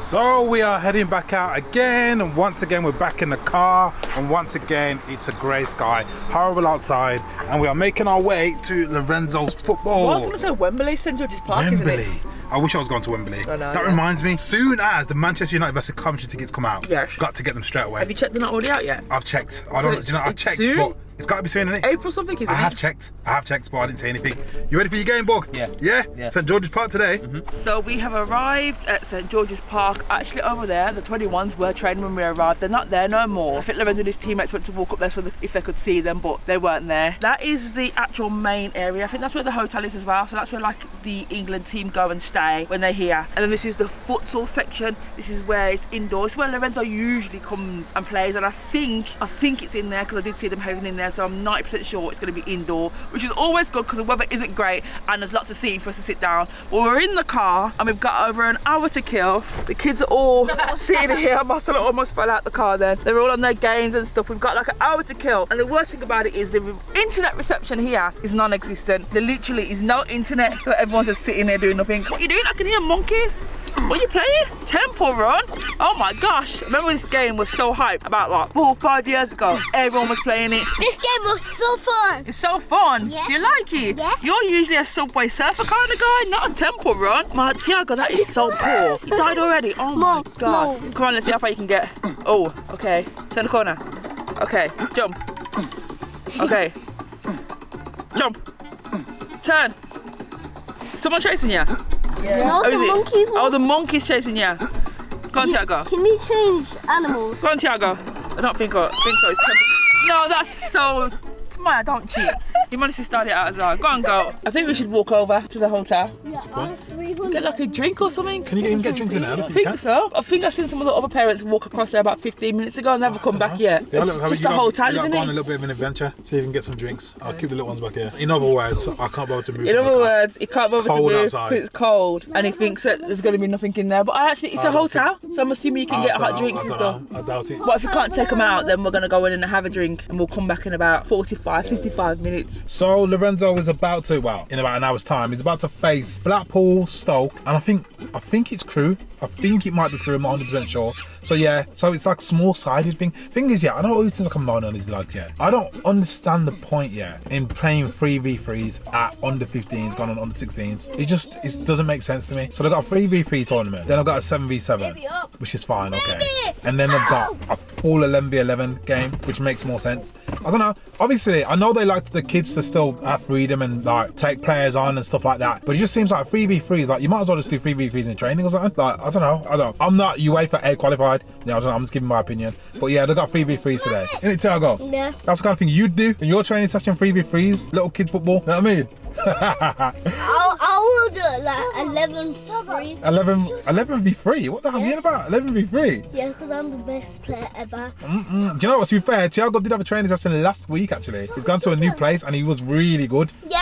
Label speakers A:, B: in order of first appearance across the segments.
A: So we are heading back out again and once again we're back in the car and once again it's a grey sky, horrible outside and we are making our way to Lorenzo's football.
B: I was going to say Wembley, St George's Park,
A: Wembley.
B: isn't it?
A: I wish I was going to Wembley.
B: Know,
A: that
B: yeah.
A: reminds me, soon as the Manchester United versus Coventry tickets come out,
B: Yes.
A: got to get them straight away.
B: Have you checked not already out yet?
A: I've checked. I don't. Do you know? I've checked,
B: soon?
A: but it's got to be soon, isn't it?
B: April something, isn't
A: I
B: it?
A: have checked. I have checked, but I didn't see anything. You ready for your game, Bog?
C: Yeah.
A: Yeah.
C: Yeah.
A: St George's Park today. Mm-hmm.
B: So we have arrived at St George's Park. Actually over there, the 21s were training when we arrived. They're not there no more. I think Lorenzo and his teammates went to walk up there so that if they could see them, but they weren't there. That is the actual main area. I think that's where the hotel is as well. So that's where like the England team go and stay when they're here. And then this is the futsal section. This is where it's indoors. It's where Lorenzo usually comes and plays. And I think I think it's in there because I did see them heading in there. So I'm 90% sure it's going to be indoor, which is always good because the weather isn't great and there's lots to see for us to sit down. But we're in the car and we've got over an hour to kill. The kids are all sitting here. Marcelo almost fell out the car then. They're all on their games and stuff. We've got like an hour to kill. And the worst thing about it is the internet reception here is non-existent. There literally is no internet, so everyone's just sitting there doing nothing. What are you doing? I can hear monkeys. What are you playing? Temple Run? Oh my gosh. Remember this game was so hyped about like four or five years ago. Everyone was playing it.
D: This game was so fun.
B: It's so fun.
D: Yeah.
B: Do you like it?
D: Yeah.
B: You're usually a Subway Surfer kind of guy, not a Temple Run. My Thiago, that is so poor. He died already. Oh my god.
D: no.
B: Come on, let's see how far you can get. Oh, okay. Turn the corner. Okay, jump. Okay. Jump. Turn. Someone chasing you?
D: No,
B: Oh,
D: the monkeys.
B: Oh, the monkey's chasing you. Go on, Thiago.
D: Can we change animals?
B: Go on, Thiago. I don't think, I think so. It's. No, that's so. Maya, don't cheat. You managed to start it out as well. Go on, go. I think we should walk over to the hotel. Get like a drink or something.
A: Can you even get drinks in there? I
B: I
A: think can.
B: so. I think I've seen some of the other parents walk across there about 15 minutes ago and never come back yet.
A: Yeah,
B: It's
A: look,
B: just
A: the
B: whole
A: lot-
B: hotel,
A: you
B: isn't
A: go on a little bit of an adventure, see if you can get some drinks. I'll keep the little ones back here. In other words, I can't bother to move.
B: In other words, he can't bother to
A: cold
B: move
A: outside.
B: 'cause it's cold, and he thinks that there's going to be nothing in there. But I actually, it's a
A: I don't
B: hotel, so I'm assuming you can
A: I
B: get hot drinks and stuff.
A: I doubt it.
B: But if you can't take them out, then we're going to go in and have a drink, and we'll come back in about 45, 55 minutes.
A: So Lorenzo is about to, well, in about an hour's time, he's about to face Blackpool, And I think, I think it's Crewe. I think it might be Crewe. I'm not 100 percent sure. So yeah, so it's like small-sided thing. Thing is, yeah, I don't always think like I'm on these vlogs. Yeah, I don't understand the point. yet in playing three v threes at under 15s, gone on under 16s. It just it doesn't make sense to me. So they've got a three v three tournament. Then I've got a seven v seven, which is fine. Okay, and then they've got a full 11 v 11 game, which makes more sense. I don't know. Obviously, I know they like the kids to still have freedom and like take players on and stuff like that. But it just seems like three v threes. Like you might as well just do three v threes in training or something. Like I don't know. I don't. I'm not UEFA A qualified. Yeah, I don't know. I'm just giving my opinion. But yeah, they got three v threes today. In it, Thiago.
D: Yeah.
A: That's the kind of thing you'd do in your training session. Three v threes, little kids football. You know what I mean?
D: I'll, I will do it like 11 3.
A: 11, 11 v three. What the hell's he on
D: Yes.
A: about? 11 v three.
D: Yeah, because I'm the best player ever.
A: Mm-mm. Do you know what? To be fair, Thiago did have a training session last week. Actually, he's gone to a new place and he was really good.
D: Yeah,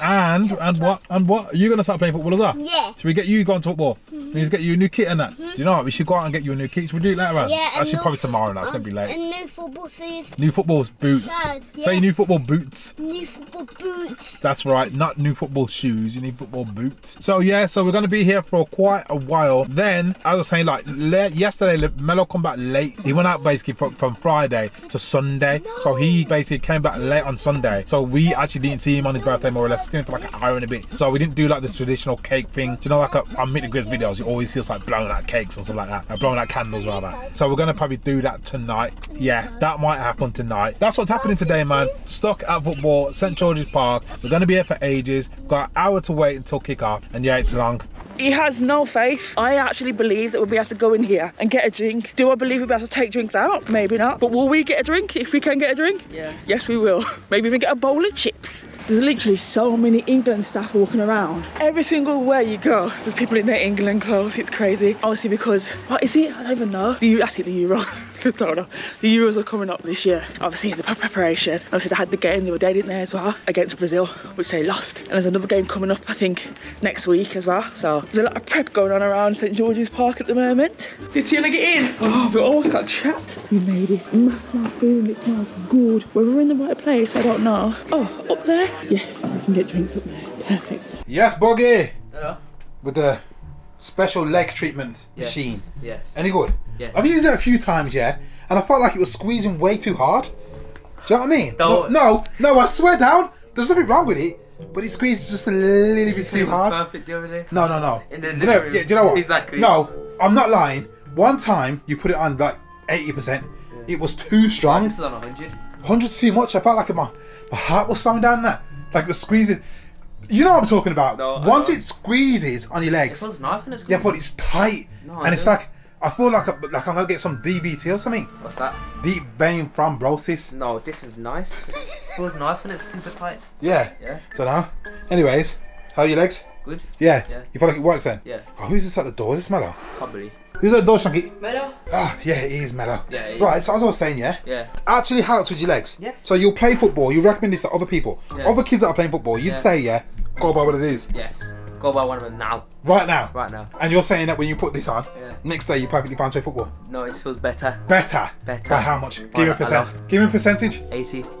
D: and
A: And what and what? Are you gonna start playing football as well?
D: Yeah.
A: Should we get you going to football? Please mm-hmm. get you a new kit and that. Mm-hmm. Do you know what? We should go out and get you a new kit. Should we do it later on?
D: Yeah,
A: Actually,
D: no-
A: probably tomorrow now. It's gonna be late.
D: And new football shoes,
A: New football boots.
D: Dad,
A: Say new football boots.
D: new football boots.
A: That's right, not new football shoes, you need football boots. So yeah, so we're gonna be here for quite a while. Then, as I was saying, like yesterday, Melo come back late. He went out basically from, from Friday to Sunday. So he basically came back late on Sunday. So we actually didn't see him on his birthday more or less. Stayed for like an hour and a bit. So we didn't do like the traditional cake thing. Do you know, like a, on Meet the Greers videos, you always see us like blowing out cakes or something like that, like blowing out candles rather. So we're gonna probably do that tonight. Yeah, that might happen tonight. That's what's happening today, man. Stuck at football, St George's Park. We're gonna be here for ages. Got an hour to wait until kick-off, and yeah, it's long.
B: He has no faith. I actually believe that we'll be able to go in here and get a drink. Do I believe we'll be able to take drinks out? Maybe not. But will we get a drink if we can get a drink? Yeah. Yes, we will. Maybe even get a bowl of chips. There's literally so many England staff walking around. Every single where you go, there's people in their England clothes. It's crazy. Obviously because, what is it? I don't even know. The, that's it, the Euros. I don't know. The Euros are coming up this year. Obviously the preparation. Obviously they had the game the other day, didn't they, as well, against Brazil, which they lost. And there's another game coming up, I think, next week as well. So there's a lot of prep going on around St George's Park at the moment. Did Tina get in? Oh, we almost got trapped. We made it. Must smell food it smells good. Whether we're in the right place, I don't know. Oh, up there? Yes, we can get drinks up there. Perfect.
A: Yes, Boggy.
C: Hello.
A: With the special leg treatment
C: Yes.
A: machine.
C: Yes.
A: Any good?
C: Yes.
A: I've used it a few times, yeah, and I felt like it was squeezing way too hard. Do you know what I mean? No,
C: Don't-
A: no, no, I swear down. There's nothing wrong with it, but it squeezes just a little bit too hard.
C: Perfect the other day.
A: No, no, no.
C: In the
A: You
C: living room.
A: yeah, do you know what?
C: Exactly.
A: No, I'm not lying. One time you put it on like 80%, it was too strong.
C: This is on 100.
A: 100's too much. I felt like my, my heart was slowing down that. Like it was squeezing. You know what I'm talking about?
C: No,
A: Once it squeezes on your
C: It
A: legs,
C: feels nice when it's
A: yeah, but it's tight.
C: No,
A: and it's like, I feel like, I, like I'm gonna get some DVT or something.
C: What's that?
A: Deep vein thrombosis.
C: No, this is nice. It feels nice when it's super tight.
A: Yeah.
C: Yeah.
A: Don't know. Anyways, how are your legs?
C: Good.
A: Yeah.
C: Yeah.
A: You feel like it works then?
C: Yeah.
A: Oh, who's this at the door? Is this Mello?
C: Probably.
A: Who's at the door, Shanky?
B: Mellow.
A: Ah, yeah, it is Mello.
C: Yeah, it is.
A: Right, so as I was saying, yeah.
C: Yeah.
A: Actually helps with your legs.
C: Yes.
A: So you'll play football, you recommend this to other people.
C: Yeah.
A: Other kids that are playing football, you'd
C: Yeah.
A: say, yeah, go by what it is.
C: Yes. Go buy one of them now.
A: Right now.
C: Right now.
A: And you're saying that when you put this on,
C: Yeah.
A: next day you're perfectly fine to play football.
C: No, it feels better.
A: Better.
C: Better.
A: By how much? Give me a percent. Give me a percentage.
C: 80.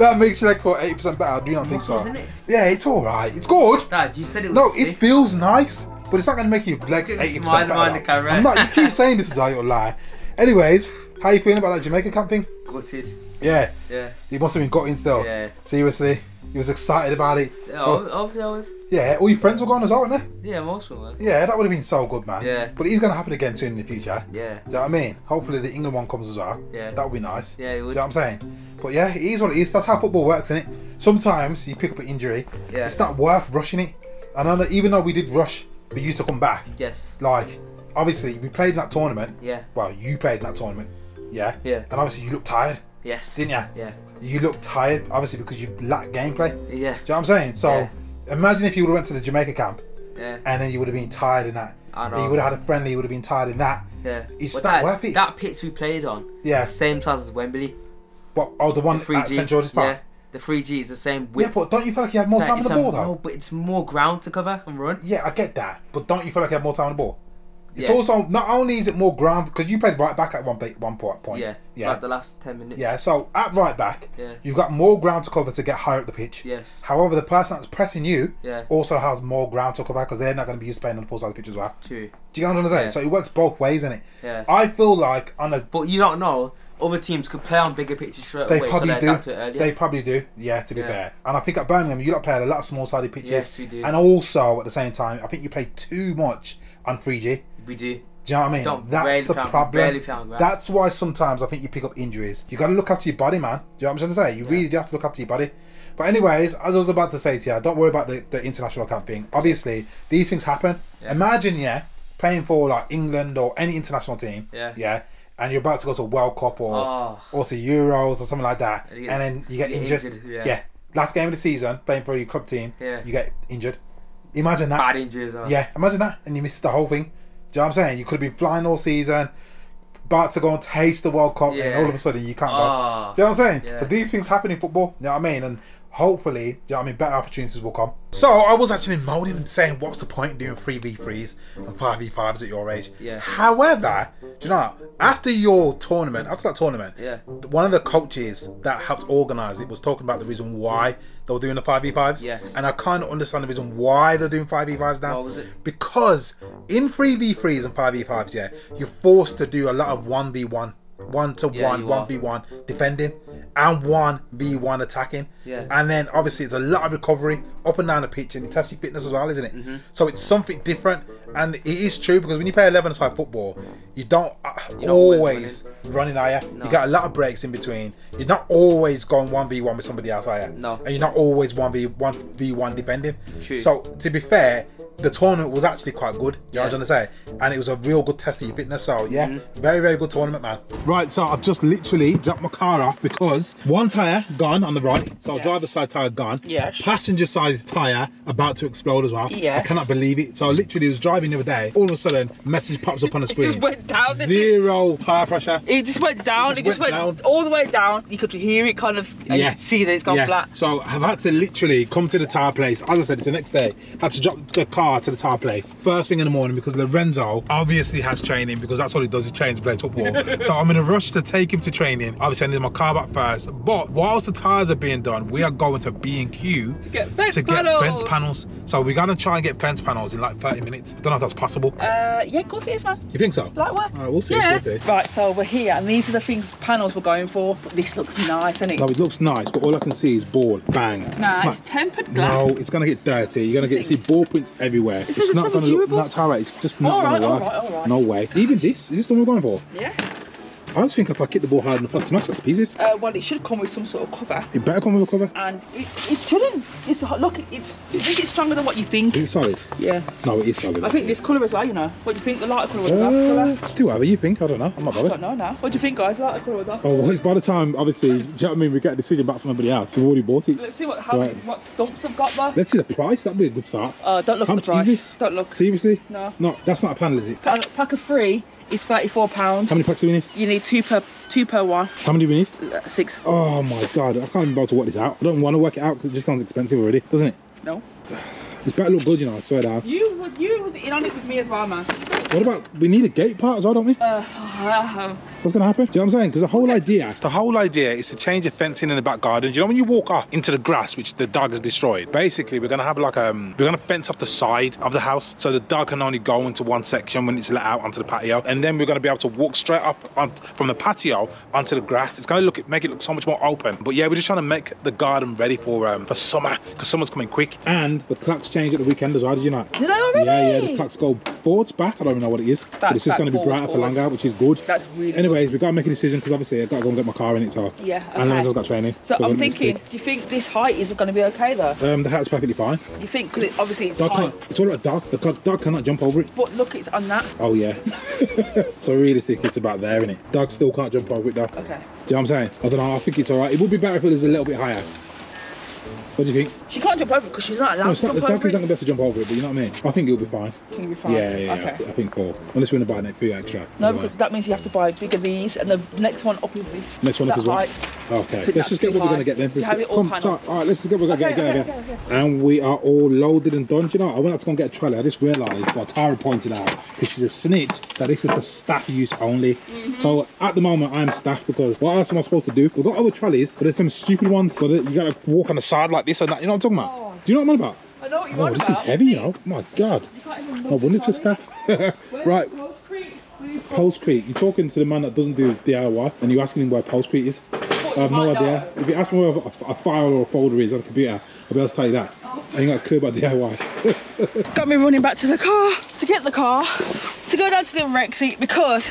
A: That makes your leg feel 80% better. I do not think so.
C: Innit?
A: Yeah, it's alright. It's good.
C: Dad, you said it was
A: No, it feels nice, but it's not going to make your legs
C: You're
A: 80% better.
C: behind the camera.
A: I'm not. You keep saying this is how you'll lie. Anyways, how you feeling about that Jamaica camping?
C: Gutted.
A: Yeah,
C: Yeah.
A: you must have been gutting still.
C: Yeah.
A: Seriously, He was excited about it.
C: Yeah,
A: Oh,
C: obviously I was.
A: yeah, all your friends were gone as well, weren't they?
C: Yeah, most of them were.
A: Yeah, that would have been so good, man.
C: Yeah.
A: But it is going to happen again soon in the future.
C: Yeah.
A: Do you know what I mean? Hopefully the England one comes as well.
C: Yeah.
A: That would be nice.
C: Yeah, it would.
A: Do you know what I'm saying? But yeah, it is what it is. That's how football works, isn't it? Sometimes you pick up an injury.
C: Yeah.
A: It's not worth rushing it. And I know, even though we did rush for you to come back,
C: Yes.
A: like obviously we played in that tournament.
C: Yeah.
A: Well, you played in that tournament. Yeah.
C: Yeah.
A: And obviously you looked tired,
C: Yes.
A: didn't you?
C: Yeah.
A: You looked tired, obviously because you lacked gameplay. Do you
C: Yeah.
A: know what I'm saying? So
C: Yeah.
A: imagine if you would have went to the Jamaica camp
C: Yeah.
A: and then you would have been tired in that.
C: I
A: And
C: know.
A: you would have had a friendly, you would have been tired in that.
C: Yeah.
A: It's
C: But that,
A: worth it.
C: That pitch we played on.
A: Yeah.
C: Same size as Wembley.
A: What? Oh, the one
C: The 3G.
A: at St George's Park.
C: Yeah. The 3G is the same
A: Yeah,
C: width.
A: but don't you feel like you had more time on the ball though?
C: No, but it's more ground to cover and run.
A: Yeah, I get that, but don't you feel like you have more time on the ball? It's
C: Yeah.
A: also not only is it more ground because you played right back at one one point.
C: Yeah.
A: yeah,
C: Like the last 10 minutes.
A: yeah. So at right back,
C: Yeah.
A: you've got more ground to cover to get higher up the pitch.
C: Yes.
A: However, the person that's pressing you
C: Yeah.
A: also has more ground to cover because they're not going to be used to playing on the full side of the pitch as well.
C: True.
A: Do you know what I'm saying?
C: Yeah.
A: So it works both ways, innit?
C: Yeah.
A: I feel like on a
C: But you don't know. Other teams could play on bigger pitches straight
A: they
C: away, so
A: probably
C: they
A: do.
C: to it earlier.
A: They probably do. Yeah, to be
C: Yeah.
A: fair. And I think at Birmingham, you lot played a lot of small-sided pitches.
C: Yes, we do.
A: And also at the same time, I think you played too much on 3G.
C: we do.
A: Do you know what I mean?
C: Don't
A: That's the problem.
C: rarely play on grass.
A: That's why sometimes I think you pick up injuries. You got to look after your body, man. Do you know what I'm trying to say? You really do have to look after your body. But anyways, as I was about to say to you, don't worry about the, the international camp thing. Obviously, these things happen.
C: Yeah.
A: Imagine, yeah, playing for like England or any international team.
C: Yeah.
A: Yeah. And you're about to go to World Cup or
C: Oh.
A: or to Euros or something like that,
C: And
A: and, then you get
C: you get
A: injured.
C: injured, yeah.
A: Last game of the season, playing for your club team,
C: Yeah.
A: you get injured. Imagine that.
C: Bad injuries. huh?
A: Yeah, imagine that, and you missed the whole thing. Do you know what I'm saying? You could have been flying all season, about to go and taste the World Cup, and all of a sudden you can't
C: Ah.
A: go. Do you know what I'm saying?
C: Yeah.
A: So these things happen in football. You know what I mean? And hopefully, you know what I mean, better opportunities will come. So I was actually moaning and saying, what's the point in doing three v threes and five v fives at your age?
C: Yeah.
A: However, you know, after your tournament, after that tournament,
C: Yeah.
A: one of the coaches that helped organise it was talking about the reason why they were doing the five v fives.
C: Yes.
A: And I of understand the reason why they're doing five v fives now.
C: What was it?
A: Because in three v threes and five v fives, yeah, you're forced to do a lot of one v one, one to one,
C: you
A: one
C: are.
A: v one defending, and one v one attacking.
C: Yeah.
A: And then obviously it's a lot of recovery up and down the pitch, and it tests your fitness as well, isn't it?
C: Mm-hmm.
A: So it's something different, and it is true because when you play eleven side football, you don't uh,
C: always
A: running, higher. you?
C: No.
A: You got a lot of breaks in between. You're not always going one v one with somebody else, you?
C: No.
A: And you're not always one v one v one defending.
C: True.
A: So to be fair, the tournament was actually quite good. You know what I'm trying to say? And it was a real good test of your fitness. So yeah,
C: Mm-hmm.
A: very very good tournament, man. Right, so I've just literally dropped my car off because one tire gone on the right, so
B: Yes.
A: driver's side tire gone.
B: Yes.
A: Passenger side tire about to explode as well.
B: Yes.
A: I cannot believe it. So I literally was driving the other day. All of a sudden, message pops up on the
B: It
A: screen.
B: just went down. didn't it?
A: Zero tire pressure.
B: It just went down.
A: It
B: It
A: just
B: just,
A: went
B: went,
A: down.
B: all the way down. You could hear it kind of,
A: Yeah.
B: see that it's gone
A: Yeah.
B: flat.
A: So I've had to literally come to the tire place. As I said, it's the next day. Had to drop the car car to the tire place first thing in the morning because Lorenzo obviously has training because that's all he does. He trains, plays football. so I'm in a rush to take him to training. Obviously, I need my car back first. But whilst the tires are being done, we are going to B and Q
B: To get fence
A: to get
B: panels.
A: fence panels. So we're gonna try and get fence panels in like 30 minutes. I Don't know if that's possible.
B: Uh, yeah, of course it is, man.
A: You think so?
B: Light work.
A: All right, we'll see,
B: Yeah.
A: we'll see.
B: Right, so we're here, and these are the things panels we're going for. This looks nice, isn't it?
A: No, it looks nice, but all I can see is ball, bang,
B: Nah,
A: smack.
B: it's tempered glass.
A: No, it's gonna get dirty. You're gonna get see ball prints everywhere.
B: This
A: it's
B: is
A: not gonna look
B: durable.
A: not alright. It's just not
B: Alright,
A: gonna work.
B: alright, alright.
A: No way. Even this is this the one we're going for?
B: Yeah.
A: I just think if I kick the ball hard enough, I'd smash that to pieces.
B: Uh, well, it should come with some sort of cover,
A: It better come with a cover.
B: and it, it shouldn't. It's look, it's. I think it's stronger than what you think.
A: Is it solid?
B: Yeah.
A: No, it is solid.
B: I think this colour as well. You know. What do you think? The lighter colour or the
A: Uh,
B: colour?
A: still whatever you think. I don't know. I'm not
B: I don't
A: bothered.
B: know now. What do you think, guys? Lighter colour or dark?
A: Oh, well, it's by the time, obviously, do you know what I mean? We get a decision back from everybody else. We've already bought it.
B: Let's see what how,
A: Right.
B: what stumps have got there.
A: Let's see the price. That'd be a good start.
B: Uh, don't look
A: How
B: at
A: much
B: the price.
A: is this?
B: Don't look.
A: Seriously?
B: No.
A: No, that's not a panel, is it?
B: Pa- Pack of three is thirty-four pound.
A: How many packs do we need?
B: You need two per two per one.
A: How many do we need?
B: Uh, Six.
A: Oh my god, I can't even bother to work this out. I don't want to work it out because it just sounds expensive already, doesn't it?
B: No.
A: This better look good, you know, I swear down.
B: You would you was in on it with me as well, man.
A: What about, we need a gate part as well, don't we?
B: Uh,
A: What's gonna happen? Do you know what I'm saying? Because the whole idea, the whole idea is to change the fencing in the back garden. Do you know when you walk up into the grass, which the dog has destroyed? Basically, we're gonna have like um, we're gonna fence off the side of the house so the dog can only go into one section when it's let out onto the patio, and then we're gonna be able to walk straight up on, from the patio onto the grass. It's gonna look make it look so much more open. But yeah, we're just trying to make the garden ready for um for summer because summer's coming quick. And the clocks change at the weekend as well. Did you know?
B: Did I already?
A: Yeah, yeah. The clocks go forwards, back. I don't even know what it is, but it's just gonna be
B: forward,
A: brighter for longer, which is good.
B: That's really
A: Anyways, we gotta make a decision because obviously I gotta go and get my car in it. So
B: Yeah,
A: and
B: okay.
A: Lorenzo's got training.
B: So
A: we're
B: I'm thinking, do you think this height is going to be okay though?
A: Um, the hat's perfectly fine.
B: You think because it, obviously it's
A: Dog
B: high,
A: it's all about dog. The dog cannot jump over it.
B: but look, it's on that.
A: Oh yeah. so realistic, it's about there, it? Dog still can't jump over it though. Okay. Do you know what I'm saying? I don't know. I think it's alright. It would be better if it was a little bit higher. What do you think?
B: She can't jump over because she's not allowed
A: No,
B: to
A: not, the
B: jump
A: dog
B: over
A: isn't gonna be able to jump over it, but you know what I mean. I think it'll be fine.
B: Think you'll be fine.
A: Yeah, yeah, yeah.
B: Okay.
A: I think four. Unless we're gonna buy a few extra.
B: No, because that means you have to buy bigger these, and the next one up is this.
A: Next one up
B: that
A: as well.
B: height.
A: Okay, let's just get what we're gonna get then. Let's
B: have
A: get-
B: it all
A: come, all right, let's just get what we're gonna
B: Okay,
A: get, get,
B: okay, okay,
A: And we are all loaded and done. Do you know, I went out to go and get a trolley. I just realised what Tara pointed out because she's a snitch that this is for staff use only.
B: Mm-hmm.
A: So at the moment, I'm staff because what else am I supposed to do? We've got other trolleys, but there's some stupid ones. But you gotta walk on the side like this and that. You know what I'm talking about?
B: Oh.
A: Do you know what I'm on about?
B: I know what you're
A: Oh,
B: on
A: this is heavy, you know. My God.
B: You can't even
A: No wonder it's for staff. right. Postcrete. You're talking to the man that doesn't do DIY, and you're asking him where Postcrete is. I have no idea. If you ask me where a, a file or a folder is on a computer, I'll be able to tell you that. Oh, I ain't got a clue about DIY.
B: Got me running back to the car to get the car to go down to the rec seat because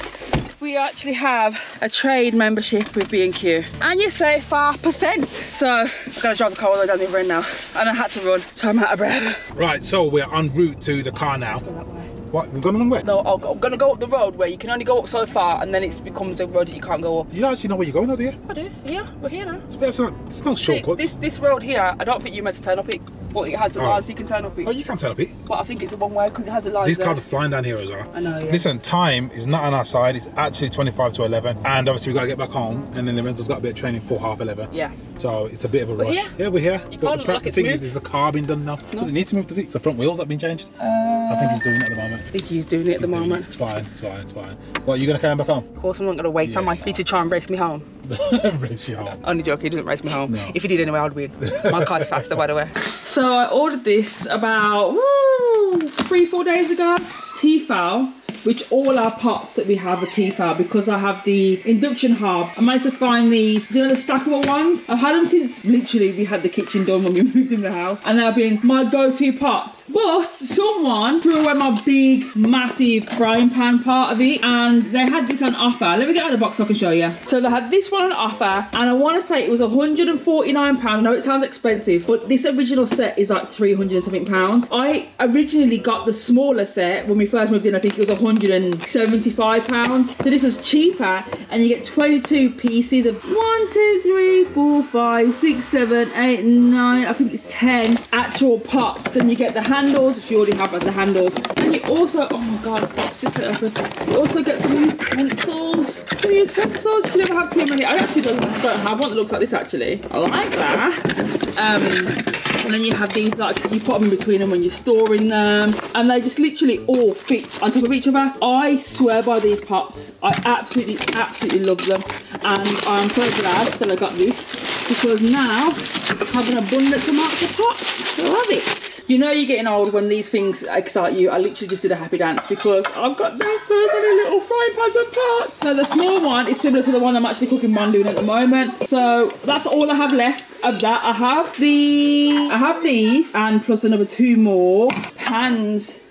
B: we actually have a trade membership with B&Q and you save 5%. So I've got to drive the car all the way down the other end now and I had to run so I'm out of breath.
A: right, so we're en route to the car now.
B: That way.
A: What? We've gone the wrong way?
B: No, I'll, I'm gonna go up the road where you can only go up so far and then it becomes a road that you can't go up.
A: You don't actually know where you're going, though, do you?
B: I do, yeah, we're here now.
A: It's not, it's not shortcuts.
B: This, this road here, I don't think you're meant to turn up it, but it has the
A: Oh.
B: so you can turn up it.
A: Oh, you can't tell a bit.
B: But I think it's a one way because it has a lines
A: These
B: there.
A: cars are flying down here as well.
B: I know, yeah.
A: Listen, time is not on our side. It's actually 25 to 11. And obviously, we got to get back home. And then the Lorenzo's got a bit of training for half 11.
B: Yeah.
A: So it's a bit of a rush. Yeah, we're here.
B: You
A: but the,
B: like
A: the thing is,
B: moved.
A: is the car been done now? Does it need to move? Does it? It's the front wheels that have been changed?
B: Uh,
A: I think he's doing it at the moment.
B: I think he's doing it at the
A: doing it.
B: moment.
A: It's fine, it's fine, it's fine. What, you going to carry him back home?
B: Of course, I'm not gonna wait.
A: Yeah.
B: Am I? Need to try and race me home.
A: Race you home.
B: Only joke, he doesn't race me home.
A: No.
B: If he did anyway, I'd win. My car's faster, by the way. So I ordered this about woo, three, four days ago. Tefal, which all our pots that we have are Tefal because I have the induction hob. I managed to find these, you know, the stackable ones. I've had them since literally we had the kitchen done when we moved in the house and they've been my go-to pots. But someone threw away my big, massive frying pan part of it and they had this on offer. Let me get out of the box so I can show you. So they had this one on offer and I want to say it was £149. I know it sounds expensive, but this original set is like 300 something pounds. I originally got the smaller set when we first moved in. I think it was 100 175 pounds. So this is cheaper and you get 22 pieces of one, two, three, four, five, six, seven, eight, nine. I think it's 10 actual pots. And you get the handles, which you already have at the handles. And you also, oh my God, it's just open. you also get some utensils. Some utensils, you can never have too many. I actually don't, don't have one that looks like this actually. I like that. Um, and then you have these like you put them between them when you're storing them, and they just literally all fit on top of each other. I swear by these pots. I absolutely, absolutely love them, and I'm so glad that I got this because now I have an abundance of pots. I love it. You know you're getting old when these things excite you. I literally just did a happy dance because I've got now so many little frying pans and pots. So the small one is similar to the one I'm actually cooking doing at the moment. So that's all I have left of that. I have the, I have these and plus another two more pans.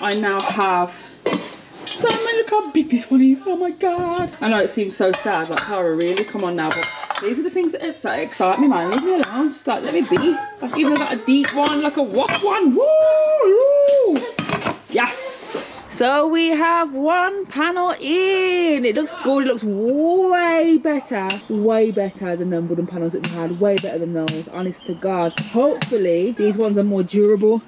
B: I now have so many, look how big this one is. Oh my God. I know it seems so sad, like Tara, really? Come on now, but these are the things that excite, excite me, man. Leave me alone. Just like, let me be. I've even got a deep one, like a wok one. Woo! Woo! Yes! So we have one panel in. It looks good. It looks way better. Way better than the wooden panels that we had. Way better than those. Honest to God. Hopefully, these ones are more durable.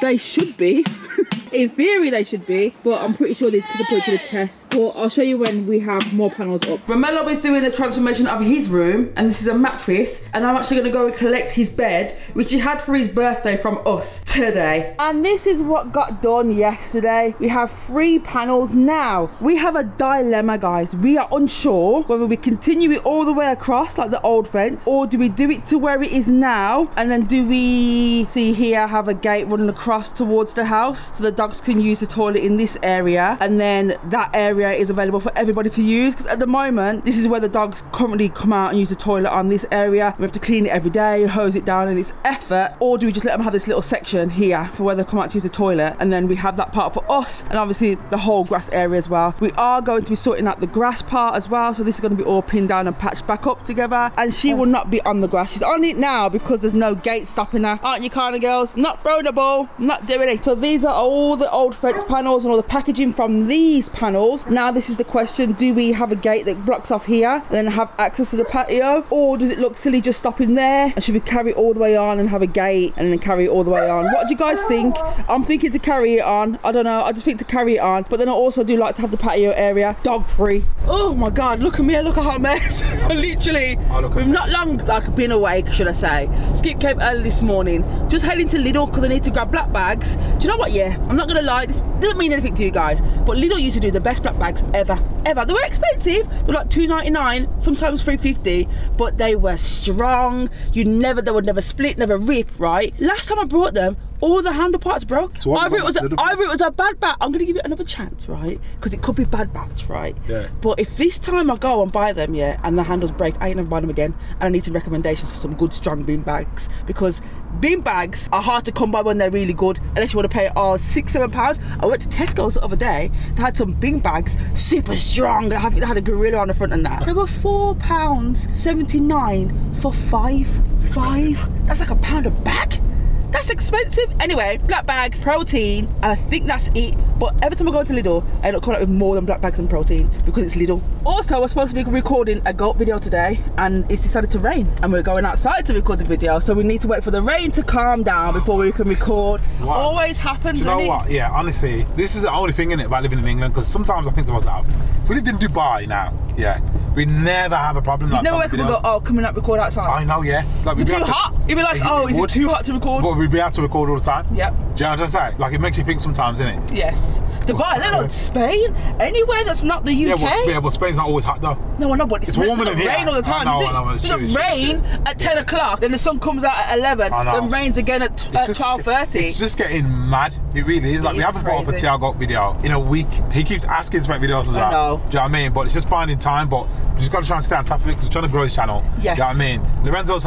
B: They should be. In theory, they should be, but I'm pretty sure these kids are put to the test. But I'll show you when we have more panels up. Romello is doing a transformation of his room, and this is a mattress, and I'm actually gonna go and collect his bed, which he had for his birthday from us today. And this is what got done yesterday. We have three panels now. We have a dilemma, guys. We are unsure whether we continue it all the way across, like the old fence, or do we do it to where it is now, and then do we see here have a gate running across towards the house, so the dogs can use the toilet in this area and then that area is available for everybody to use because at the moment this is where the dogs currently come out and use the toilet on this area. We have to clean it every day hose it down and it's effort or do we just let them have this little section here for where they come out to use the toilet and then we have that part for us and obviously the whole grass area as well. We are going to be sorting out the grass part as well so this is going to be all pinned down and patched back up together and she will not be on the grass. She's on it now because there's no gate stopping her. Aren't you kind of girls? Not throwing a ball not doing it. So these are all all the old fence panels and all the packaging from these panels. Now this is the question, do we have a gate that blocks off here and then have access to the patio? Or does it look silly just stopping there? And should we carry it all the way on and have a gate and then carry it all the way on? What do you guys think? I'm thinking to carry it on. I don't know, I just think to carry it on. But then I also do like to have the patio area dog free. Oh my God, look at me, I look a hot mess. Literally, we've not long like been awake, should I say. Skip came early this morning, just heading to Lidl because I need to grab black bags. Do you know what, yeah, I'm not not gonna lie, this doesn't mean anything to you guys, but Lidl used to do the best black bags ever, ever. They were expensive, they were like 2.99, sometimes 3.50, but they were strong. You never, they would never split, never rip, right? Last time I brought them, all the handle parts broke.
A: So
B: either it was a, either it was a bad bat. I'm gonna give it another chance, right? Because it could be bad bats, right?
A: Yeah.
B: But if this time I go and buy them, yeah, and the handles break, I ain't never buy them again. And I need some recommendations for some good strong bean bags because bean bags are hard to come by when they're really good, unless you want to pay oh six seven pounds. I went to Tesco's the other day. They had some bean bags, super strong. They had, they had a gorilla on the front and that. They were four pounds seventy nine for five. Five. That's like a pound a bag. That's expensive. Anyway, black bags, protein, and I think that's it. But every time I go into Lidl, I end up coming up with more than black bags and protein because it's Lidl. Also, we're supposed to be recording a goat video today and it's decided to rain. And we're going outside to record the video. So we need to wait for the rain to calm down before we can record.
A: Wow.
B: Always happens,
A: Do you know what? Yeah, honestly, this is the only thing in it about living in England because sometimes I think to myself, we lived in Dubai now, yeah, we'd never have a problem like
B: wake up oh, and go, oh, coming up, record outside.
A: I know, yeah. Like, we'd
B: You're
A: be
B: too
A: to-
B: hot. You'd be like, oh, is
A: would.
B: it too hot to record?
A: But we'd be able to record all the time.
B: Yep.
A: Do you know what I'm saying? Like, it makes you think sometimes, innit?
B: Yes. Dubai, let alone Spain, anywhere that's not the UK.
A: Yeah, well, Spain, but Spain's not always hot though.
B: No, I know, but it's,
A: It's warmer than here.
B: rain all the time.
A: I know,
B: it?
A: I know, it's true,
B: not
A: it's true,
B: rain at 10 o'clock, then the sun comes out at 11,
A: I
B: then rains again at, at
A: just-
B: 12.30.
A: It's just getting mad. It really is. Like,
B: It
A: we haven't put up a. Thiago video in a week. He keeps asking to make videos as
B: I
A: well.
B: know.
A: Do you know what I mean? But it's just finding time. But we just got to try and stay on top of it because we're trying to grow his channel.
B: Yes.
A: Do you know what I mean? Lorenzo's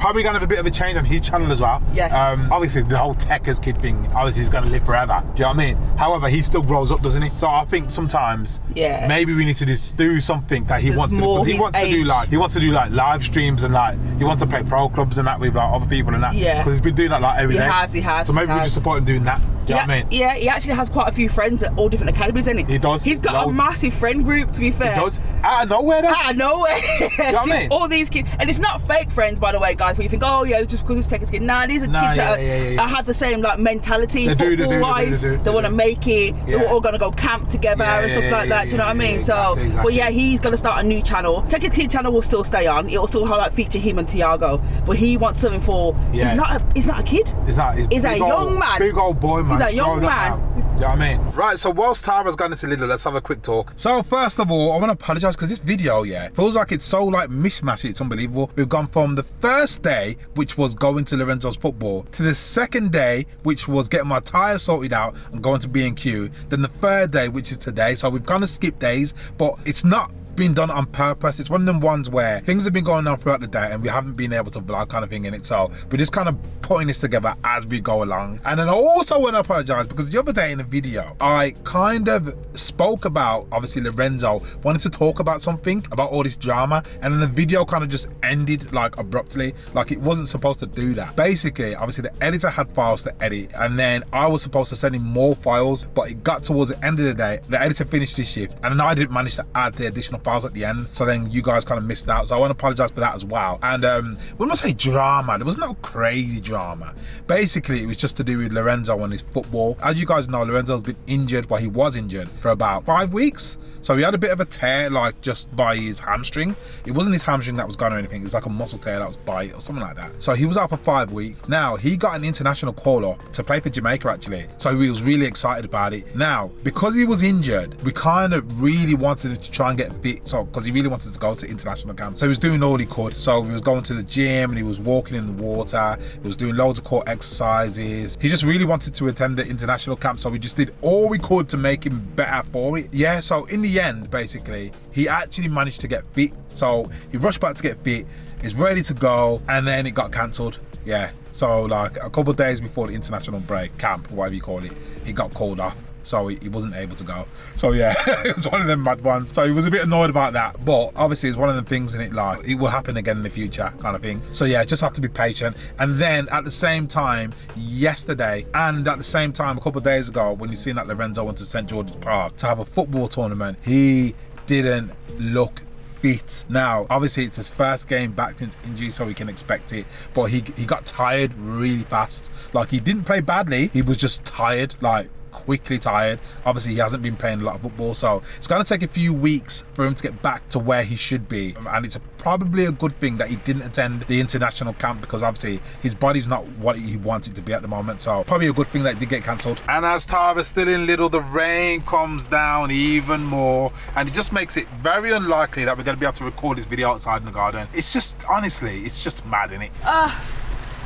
A: probably going to have a bit of a change on his channel as well.
B: Yes.
A: Um, obviously, the whole Tekkerz kid thing, obviously, he's going to live forever. Do you know what I mean? However, he still grows up, doesn't he? So I think sometimes
B: Yeah.
A: maybe we need to just do something that he
B: There's
A: wants to do. he wants to do like, he wants to do like live streams and like, he wants to play pro clubs and that with like other people and that.
B: Yeah.
A: Because he's been doing that like every
B: He
A: day.
B: has, he has,
A: So maybe
B: he
A: we just support him doing that. Do you know what I mean?
B: Yeah, he actually has quite a few friends at all different academies, isn't he?
A: He does,
B: He's got
A: loads.
B: a massive friend group, to be fair.
A: It does. Out of nowhere, though.
B: Out of nowhere.
A: you know what I mean?
B: All these kids, and it's not fake friends, by the way, guys. Where you think, oh yeah, just because it's Tekkerz kid. Nah, these are
A: Nah,
B: kids
A: yeah,
B: that,
A: yeah, yeah, yeah.
B: have the same like mentality,
A: They do, they do, they do,
B: football wise.
A: they do, they
B: want to make it.
A: Yeah.
B: They're all gonna go camp together
A: Yeah,
B: and
A: yeah,
B: stuff
A: yeah,
B: like that.
A: yeah,
B: do you know what I mean?
A: yeah,
B: so,
A: exactly,
B: but yeah, he's gonna start a new channel. Tekkerz Kid channel will still stay on. It will still have, like feature him and Thiago, but he wants something for.
A: Yeah.
B: He's not. A, he's not a kid.
A: He's not. He's,
B: He's a young man.
A: Big old boy, man.
B: He's a young man.
A: now. You know what I mean? Right, so whilst Tara's gone into Lidl, let's have a quick talk. So first of all, I want to apologise because this video, yeah, feels like it's so like mishmashy, it's unbelievable. We've gone from the first day, which was going to Lorenzo's football, to the second day, which was getting my tyres sorted out and going to B&Q, then the third day, which is today. So we've kind of skipped days, but it's not been done on purpose. It's one of them ones where things have been going on throughout the day and we haven't been able to vlog kind of thing in it. So we're just kind of putting this together as we go along. And then I also want to apologize because the other day in the video, I kind of spoke about obviously Lorenzo wanted to talk about something about all this drama and then the video kind of just ended like abruptly like it wasn't supposed to do that basically obviously the editor had files to edit and then I was supposed to send him more files but it got towards the end of the day the editor finished his shift and then I didn't manage to add the additional files at the end so then you guys kind of missed out. So I want to apologize for that as well. And um when I say drama there was no crazy drama. Basically it was just to do with Lorenzo and his football. As you guys know Lorenzo's been injured well he was injured for about five weeks. So he had a bit of a tear like just by his hamstring. It wasn't his hamstring that was gone or anything it was like a muscle tear that was bite or something like that. So he was out for five weeks. Now he got an international call up to play for Jamaica actually. So he was really excited about it. Now because he was injured we kind of really wanted to try and get fit so because he really wanted to go to international camp so he was doing all he could. So he was going to the gym and he was walking in the water. He was doing loads of core exercises. He just really wanted to attend the international camp. So we just did all we could to make him better for it. Yeah so in the end basically he actually managed to get fit. So he rushed back to get fit. Is ready to go. And then it got cancelled. Yeah. So like a couple days before the international break camp whatever you call it it got called off so he, wasn't able to go so yeah it was one of them mad ones so he was a bit annoyed about that but obviously it's one of them things in it like it will happen again in the future kind of thing so yeah just have to be patient and then at the same time yesterday and at the same time a couple of days ago when you seen that Lorenzo went to St George's Park to have a football tournament he didn't look fit. Now, obviously, it's his first game back into injury, so we can expect it. But he he got tired really fast. Like he didn't play badly. He was just tired. Like quickly tired. Obviously he hasn't been playing a lot of football so it's going to take a few weeks for him to get back to where he should be. And it's probably a good thing that he didn't attend the international camp because obviously his body's not what he wanted to be at the moment so probably a good thing that it did get cancelled. And as Tara's still in Lidl the rain comes down even more and it just makes it very unlikely that we're going to be able to record this video outside in the garden. It's just honestly it's just mad in it
B: Uh,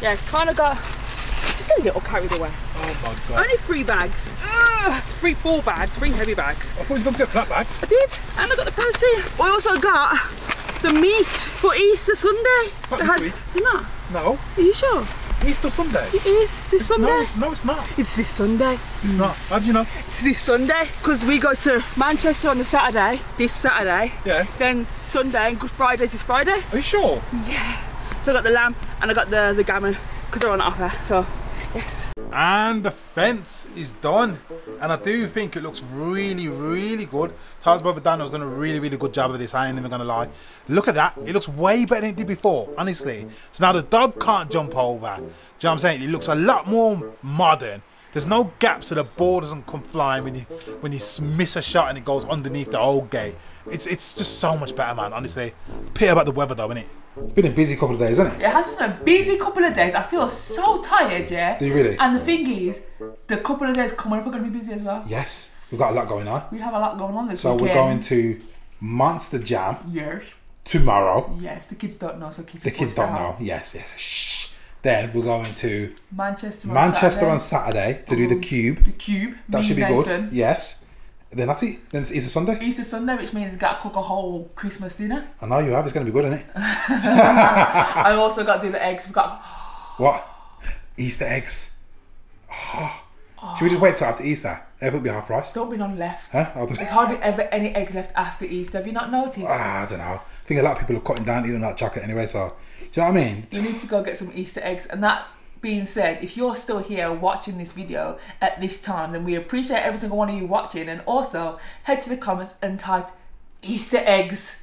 B: yeah, kind of got just a little carried away.
A: oh my god
B: Only three bags. Ugh, three four bags, three heavy bags.
A: I thought he was going to get flat bags
B: I did, and I got the protein. I also got the meat for Easter Sunday.
A: It's not
B: had-
A: week.
B: Is it not?
A: no
B: Are you sure?
A: Easter Sunday
B: It is this Sunday.
A: no it's, no it's not
B: It's this Sunday.
A: it's not how do you know
B: It's this Sunday because we go to Manchester on the Saturday. This Saturday.
A: Yeah.
B: Then Sunday and Good Friday's this Friday.
A: are you sure Yeah.
B: So I got the lamb and I got the the gammon because they're on offer. So yes.
A: And the fence is done. And I do think it looks really, really good. Tars brother Daniel's done a really, really good job of this. I ain't even gonna lie. Look at that. It looks way better than it did before, honestly. So now the dog can't jump over. Do you know what I'm saying? It looks a lot more modern. There's no gap so the ball doesn't come flying when you when you miss a shot and it goes underneath the old gate. It's it's just so much better, man. Honestly. Pity about the weather though, innit? It's been a busy couple of days, isn't it?
B: It has been a busy couple of days. I feel so tired, yeah.
A: Do you really?
B: And the thing is, the couple of days coming up are going to be busy as well.
A: Yes. We've got a lot going on.
B: We have a lot going on this
A: So
B: weekend.
A: we're going to Monster Jam
B: Yes.
A: tomorrow.
B: Yes. The kids don't know, so keep
A: The kids don't know. Yes, yes. Shh. Then we're going to
B: Manchester. On
A: Manchester on
B: Saturday.
A: Saturday to do the cube.
B: The cube.
A: That
B: me,
A: should be
B: Nathan.
A: good. Yes. Then that's it. Then it's Easter Sunday.
B: Easter Sunday, which means got to cook a whole Christmas dinner.
A: I know you have. It's going to be good, isn't it?
B: I've also got to do the eggs. We've got
A: What? Easter eggs. Oh. Should we just wait till after Easter? Everything will be half price.
B: don't be none left.
A: Huh?
B: There's hardly ever any eggs left after Easter. Have you not noticed?
A: ah, I don't know. I think a lot of people are cutting down eating that chocolate anyway. So, do you know what I mean?
B: We need to go get some Easter eggs, and that being said, if you're still here watching this video at this time, then we appreciate every single one of you watching and also head to the comments and type Easter eggs.